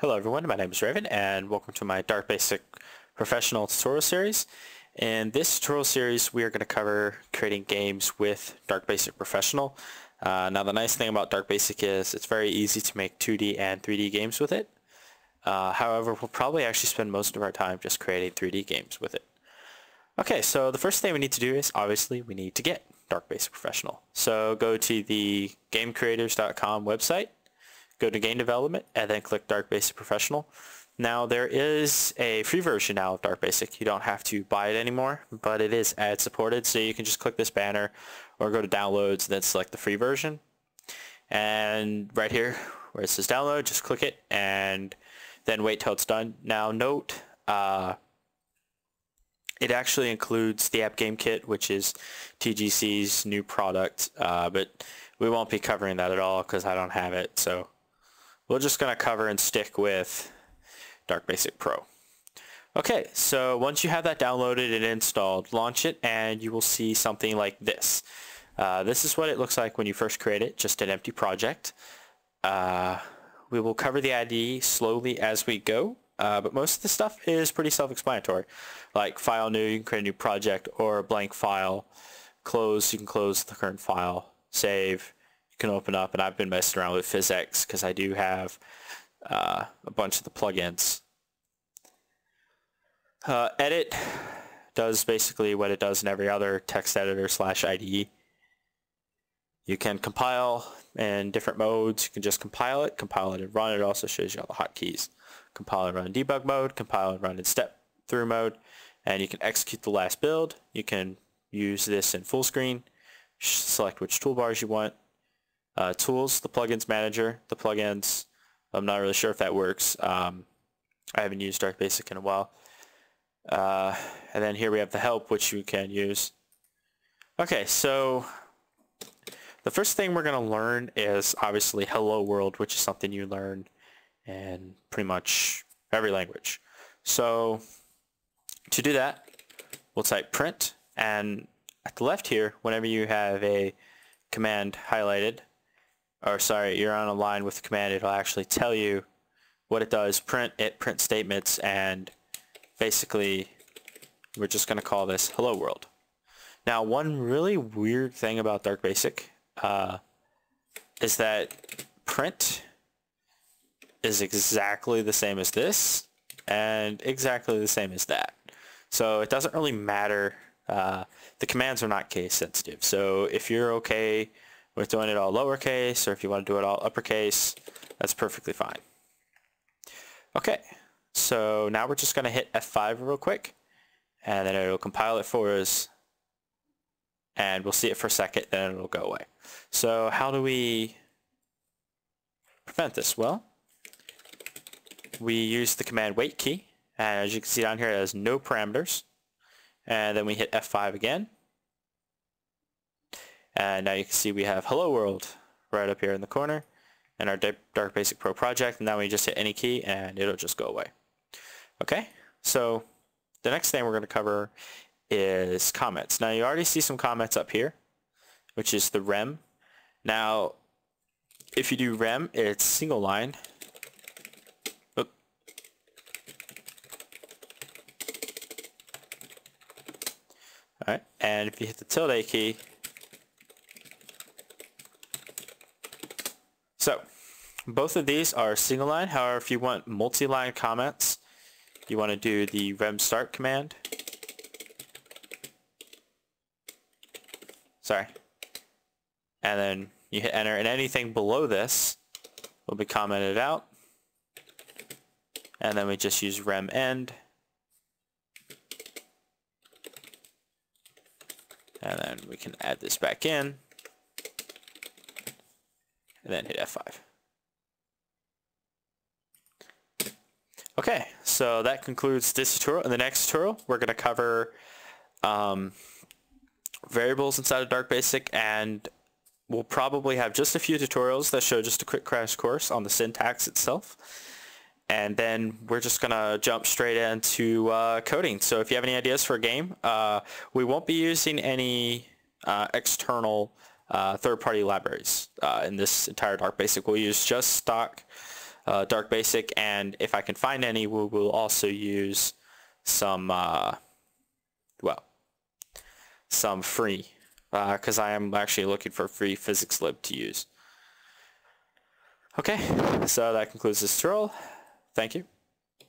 Hello everyone, my name is Raven and welcome to my Dark Basic Professional tutorial series. In this tutorial series we are going to cover creating games with Dark Basic Professional. Uh, now the nice thing about Dark Basic is it's very easy to make 2D and 3D games with it. Uh, however, we'll probably actually spend most of our time just creating 3D games with it. Okay, so the first thing we need to do is obviously we need to get Dark Basic Professional. So go to the gamecreators.com website go to game development and then click Dark Basic Professional. Now there is a free version now of Dark Basic. You don't have to buy it anymore, but it is ad supported, so you can just click this banner or go to downloads and then select the free version. And right here where it says download, just click it and then wait till it's done. Now note, uh, it actually includes the App Game Kit, which is TGC's new product, uh, but we won't be covering that at all because I don't have it. So we're just going to cover and stick with Dark Basic Pro. Okay, so once you have that downloaded and installed, launch it and you will see something like this. Uh, this is what it looks like when you first create it, just an empty project. Uh, we will cover the IDE slowly as we go, uh, but most of the stuff is pretty self-explanatory. Like file new, you can create a new project, or a blank file. Close, you can close the current file. Save, can open up, and I've been messing around with PhysX because I do have uh, a bunch of the plugins. Uh, edit does basically what it does in every other text editor slash IDE. You can compile in different modes. You can just compile it, compile it and run. It also shows you all the hotkeys. Compile and run in debug mode, compile and run in step through mode, and you can execute the last build. You can use this in full screen, select which toolbars you want, uh, tools, the plugins manager, the plugins. I'm not really sure if that works. Um, I haven't used Dark Basic in a while. Uh, and then here we have the help, which you can use. Okay, so the first thing we're going to learn is obviously Hello World, which is something you learn in pretty much every language. So to do that, we'll type print, and at the left here, whenever you have a command highlighted, or sorry, you're on a line with the command, it'll actually tell you what it does, print it, print statements, and basically we're just going to call this hello world. Now one really weird thing about Dark Basic uh, is that print is exactly the same as this and exactly the same as that. So it doesn't really matter. Uh, the commands are not case sensitive. So if you're okay with doing it all lowercase or if you want to do it all uppercase, that's perfectly fine. Okay, so now we're just going to hit F5 real quick and then it'll compile it for us and we'll see it for a second then it'll go away. So how do we prevent this? Well, we use the command wait key and as you can see down here it has no parameters and then we hit F5 again and now you can see we have Hello World right up here in the corner and our Dark Basic Pro project. And now we just hit any key and it'll just go away. Okay, so the next thing we're going to cover is comments. Now you already see some comments up here, which is the rem. Now, if you do rem, it's single line. All right, and if you hit the tilde key, So both of these are single line. However, if you want multi-line comments, you want to do the rem start command. Sorry. And then you hit enter and anything below this will be commented out. And then we just use rem end. And then we can add this back in and then hit F5. Okay, so that concludes this tutorial. In the next tutorial, we're going to cover um, variables inside of Dark Basic, and we'll probably have just a few tutorials that show just a quick crash course on the syntax itself. And then we're just going to jump straight into uh, coding. So if you have any ideas for a game, uh, we won't be using any uh, external uh, third-party libraries uh, in this entire Dark Basic. We'll use just stock uh, Dark Basic, and if I can find any, we will also use some, uh, well, some free, because uh, I am actually looking for free physics lib to use. Okay, so that concludes this tutorial. Thank you.